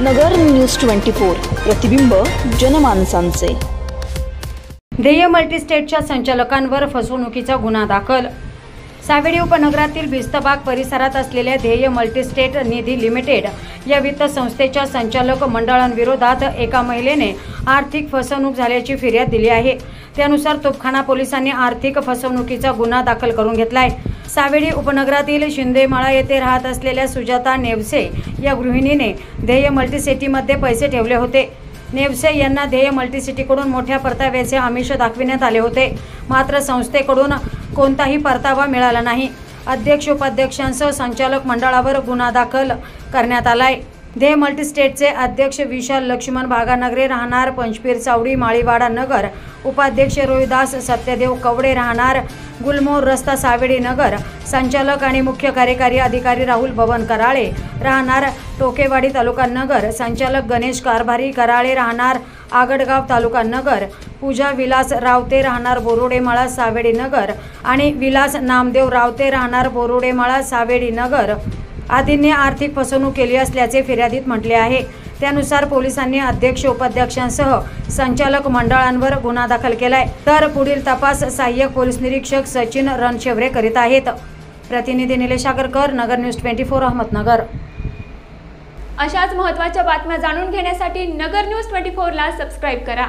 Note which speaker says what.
Speaker 1: नगर news twenty four प्रतिबिंब जनमानसांचे.
Speaker 2: ध्येय मल्टीस्टेटच्या संचालकांवर फसवणुकीचा गुन्हा दाखल. सावेडी उपनगरातील भिस्तबाग परिसरात असलेल्या ध्येय मल्टीस्टेट निधी लिमिटेड या वित्त संस्थेच्या संचालक मंडळांविरोधात एका महिलेने आर्थिक फसवणूक झाल्याची फिर्याद दिली आहे. त्यानुसार तोपखाना पोलिसांनी आर्थिक फसवणुकीचा गुन्हा दाखल करून घेतला आहे सावेडी उपनगरातील शिंदेमाळा येथे राहत असलेल्या सुजाता नेवसे या गृहिणीने ध्येय मल्टीसिटीमध्ये पैसे ठेवले होते. नेवसे यांना ध्येय मल्टीसिटीकडून मोठ्या परताव्याचे आमिष दाखविण्यात आले होते. मात्र संस्थेकडून कोणताही परतावा मिळाला नाही. अध्यक्ष उपाध्यक्षांसह संचालक मंडळावर गुन्हा दाखल करण्यात आलाय. दे मल्टीस्टेटचे अध्यक्ष विशाल लक्ष्मण भागानगरे राहणार. पंचपीर चावडी माळीवाडा नगर. उपाध्यक्ष रोहिदास सत्यदेव कवडे राहणार. गुलमोर रस्ता सावेडी नगर. संचालक आणि मुख्य कार्यकारी अधिकारी राहुल भवन कराळे राहणार. टोकेवाडी तालुका नगर. संचालक गणेश कारभारी कराळे राहणार. आगडगाव तालुका नगर. पूजा विलास रावते राहणार. बोरोडेमाळा सावेडी नगर. आणि विलास नामदेव रावते राहणार. बोरोडेमाळा सावेडी नगर. आदींनी आर्थिक फसवणूक केली असल्याचे फिर्यादीत म्हटले आहे. त्यानुसार पोलिसांनी अध्यक्ष उपाध्यक्षांसह संचालक मंडळांवर गुन्हा दाखल केलाय. तर पुढील तपास सहाय्यक पोलीस निरीक्षक सचिन रणशेवरे करीत आहेत. प्रतिनिधी Nilesh Agarkar Nagar news twenty four Ahmednagar.
Speaker 3: अशाच महत्त्वाच्या बातम्या जाणून घेण्यासाठी नगर न्यूज ट्वेंटी फोरला सबस्क्राईब करा.